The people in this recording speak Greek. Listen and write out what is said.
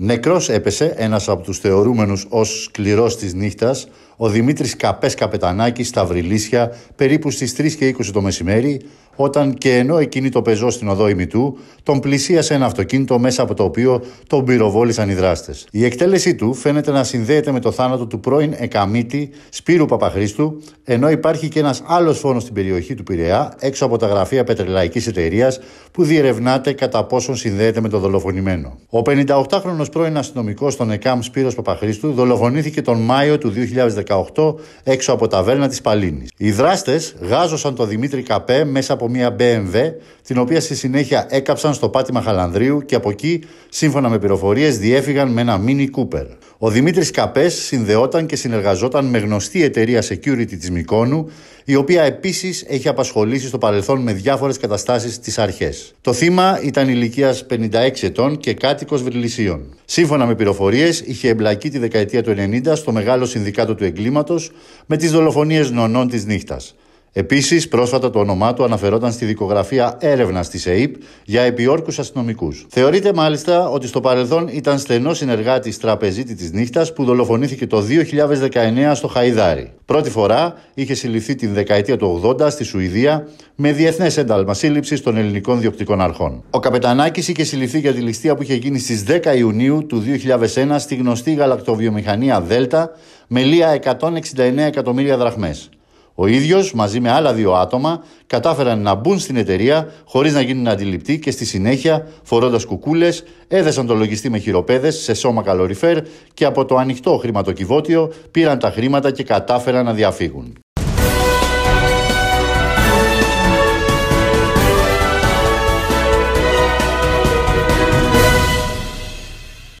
Νεκρός έπεσε ένας από τους θεωρούμενους ως σκληρός της νύχτας, ο Δημήτρης Καπέ Καπετανάκη στα Βρυλίσια, περίπου στις 3 και 20 το μεσημέρι, όταν και ενώ εκείνη το πεζό στην οδό ημιτού, τον πλησίασε ένα αυτοκίνητο μέσα από το οποίο τον πυροβόλησαν οι δράστες. Η εκτέλεσή του φαίνεται να συνδέεται με το θάνατο του πρώην Εκαμίτη Σπύρου Παπαχρίστου, ενώ υπάρχει και ένας άλλος φόνος στην περιοχή του Πειραιά, έξω από τα γραφεία πετρελαϊκής εταιρείας, που διερευνάται κατά πόσον συνδέεται με το δολοφονημένο. Ο 58χρονο πρώην αστυνομικός των ΕΚΑΜ Σπύρος Παπαχρίστου δολοφονήθηκε τον Μάιο του 2018 έξω από τα βέρνα της Παλίνης. Οι δράστες γάζωσαν τον Δημήτρη Καπέ μέσα από μια BMW, την οποία στη συνέχεια έκαψαν στο πάτημα Χαλανδρίου και από εκεί, σύμφωνα με πληροφορίες, διέφυγαν με ένα Mini Cooper. Ο Δημήτρης Καπές συνδεόταν και συνεργαζόταν με γνωστή εταιρεία security της Μικόνου, η οποία επίσης έχει απασχολήσει στο παρελθόν με διάφορες καταστάσεις στις αρχές. Το θύμα ήταν ηλικίας 56 ετών και κάτοικος Βρυλισίων. Σύμφωνα με πληροφορίες, είχε εμπλακεί τη δεκαετία του 90 στο μεγάλο συνδικάτο του εγκλήματος με τις δολοφονίες νονών της νύχτας. Επίσης, πρόσφατα το όνομά του αναφερόταν στη δικογραφία έρευνας της ΕΕΠ για επιόρκους αστυνομικούς. Θεωρείται μάλιστα ότι στο παρελθόν ήταν στενός συνεργάτης τραπεζίτη της νύχτας που δολοφονήθηκε το 2019 στο Χαϊδάρι. Πρώτη φορά είχε συλληφθεί την δεκαετία του 80 στη Σουηδία με διεθνές ένταλμα σύλληψης των ελληνικών διοκτικών αρχών. Ο Καπετανάκης είχε συλληφθεί για τη ληστεία που είχε γίνει στις 10 Ιουνίου του 2001 στη γνωστή γαλακτοβιομηχανία Δέλτα με λία 169 εκατομμύρια δραχμές. Ο ίδιος, μαζί με άλλα δύο άτομα, κατάφεραν να μπουν στην εταιρεία χωρίς να γίνουν αντιληπτοί και στη συνέχεια, φορώντας κουκούλες, έδεσαν το λογιστή με χειροπέδες σε σώμα καλοριφέρ και από το ανοιχτό χρηματοκιβώτιο πήραν τα χρήματα και κατάφεραν να διαφύγουν.